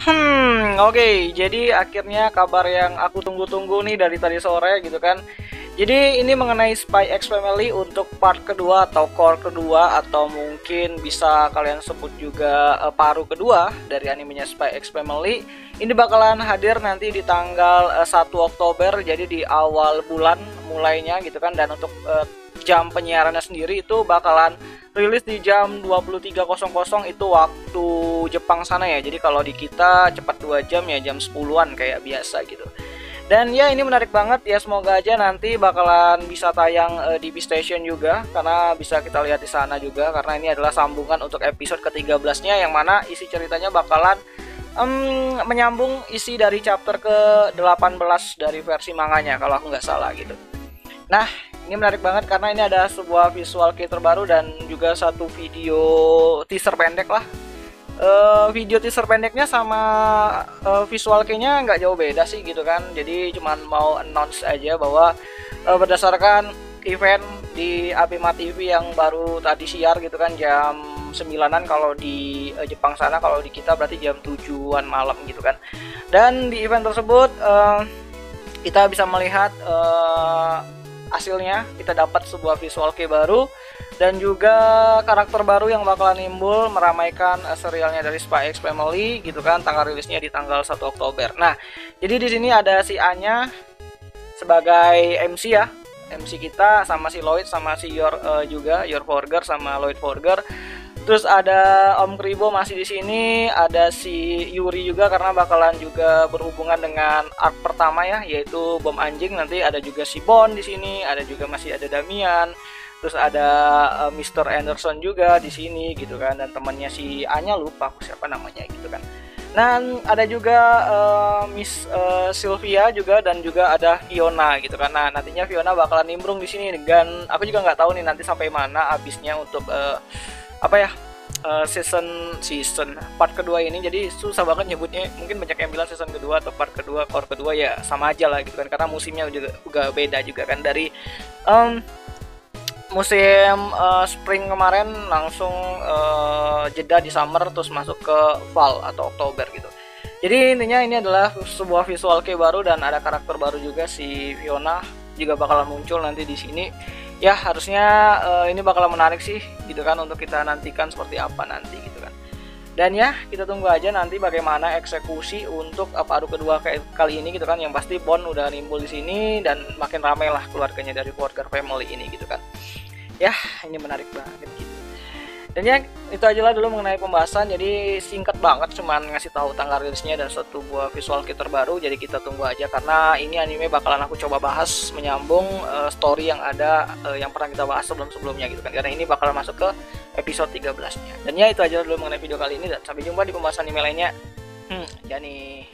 Hmm, oke. Okay. Jadi akhirnya kabar yang aku tunggu-tunggu nih dari tadi sore gitu kan. Jadi ini mengenai Spy X Family untuk part kedua atau core kedua atau mungkin bisa kalian sebut juga uh, paruh kedua dari animenya Spy X Family. Ini bakalan hadir nanti di tanggal uh, 1 Oktober jadi di awal bulan mulainya gitu kan dan untuk uh, jam penyiarannya sendiri itu bakalan rilis di jam 23.00 itu waktu Jepang sana ya. Jadi kalau di kita cepat 2 jam ya jam 10-an kayak biasa gitu. Dan ya ini menarik banget ya semoga aja nanti bakalan bisa tayang uh, di B Station juga karena bisa kita lihat di sana juga karena ini adalah sambungan untuk episode ke-13-nya yang mana isi ceritanya bakalan um, menyambung isi dari chapter ke-18 dari versi manganya kalau aku nggak salah gitu. Nah, ini menarik banget karena ini ada sebuah visual key terbaru dan juga satu video teaser pendek lah. Uh, video teaser pendeknya sama uh, visual kayaknya nggak jauh beda sih gitu kan. Jadi cuman mau announce aja bahwa uh, berdasarkan event di Abima TV yang baru tadi siar gitu kan jam 9-an kalau di uh, Jepang sana kalau di kita berarti jam 7-an malam gitu kan. Dan di event tersebut uh, kita bisa melihat uh, hasilnya kita dapat sebuah visual key baru dan juga karakter baru yang bakalan nimbul meramaikan uh, serialnya dari Spy X Family gitu kan tanggal rilisnya di tanggal 1 Oktober. Nah, jadi di sini ada si Anya sebagai MC ya. MC kita sama si Lloyd sama si Yor uh, juga Yor Forger sama Lloyd Forger. Terus ada Om Kribo masih di sini, ada si Yuri juga karena bakalan juga berhubungan dengan art pertama ya, yaitu bom anjing. Nanti ada juga si Bon di sini, ada juga masih ada Damian, terus ada uh, eh, Mr. Anderson juga di sini gitu kan, dan temannya si Anya lupa aku siapa namanya gitu kan. Dan ada juga uh, Miss uh, Sylvia juga dan juga ada Fiona gitu kan. Nah nantinya Fiona bakalan nimbrung di sini dan aku juga nggak tahu nih nanti sampai mana habisnya untuk uh, apa ya uh, season season part kedua ini. Jadi susah banget nyebutnya. Mungkin banyak yang bilang season kedua atau part kedua core kedua ya sama aja lah gitu kan. Karena musimnya juga juga beda juga kan. Dari um, musim uh, spring kemarin langsung uh, jeda di summer terus masuk ke fall atau Oktober gitu. Jadi intinya ini adalah sebuah visual key baru dan ada karakter baru juga si Fiona juga bakalan muncul nanti di sini ya harusnya uh, ini bakal menarik sih gitu kan untuk kita nantikan seperti apa nanti gitu kan. Dan ya kita tunggu aja nanti bagaimana eksekusi untuk apa adu kedua kali ini gitu kan. Yang pasti Bon udah nimbul di sini dan makin ramai lah keluarganya dari Porter Family ini gitu kan. Ya ini menarik banget gitu dan ya itu aja lah dulu mengenai pembahasan. Jadi singkat banget cuman ngasih tahu tanggal rilisnya dan satu buah visual kit terbaru jadi kita tunggu aja karena ini anime bakalan aku coba bahas menyambung uh, story yang ada uh, yang pernah kita bahas sebelum sebelumnya gitu kan. Karena ini bakalan masuk ke episode 13 nya dan ya itu aja dulu mengenai video kali ini dan sampai jumpa di pembahasan anime lainnya. Hmm, jadi